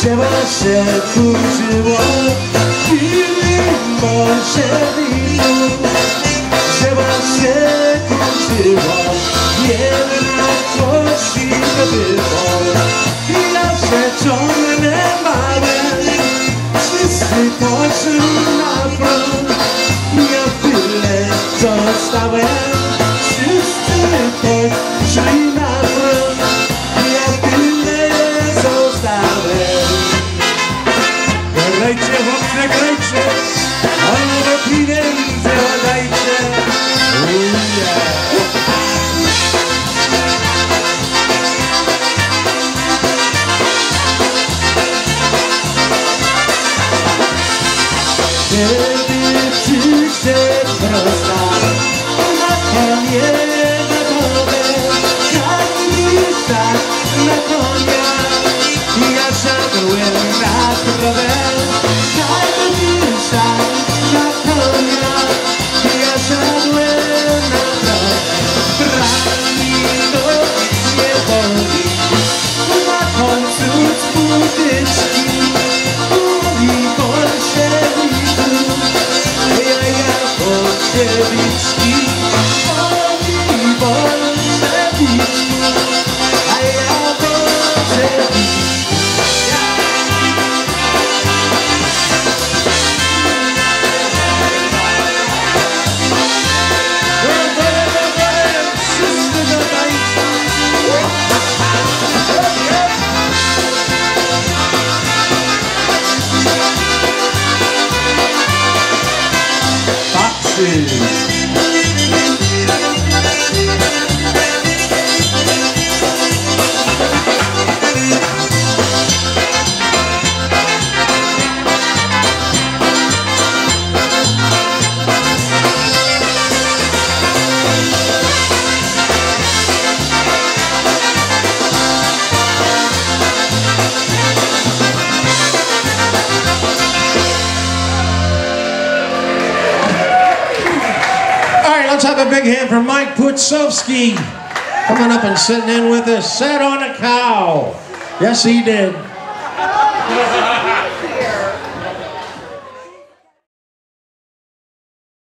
Drzewo się kurczyło Chwili bolszewików Drzewo się kurczyło Jedna kości to było. I ja przeciągnę małe Wszyscy poszli na front. Ja tyle zostałem Side. Christians. Let's have a big hand for Mike Putsovsky. Coming up and sitting in with us. Sat on a cow. Yes, he did.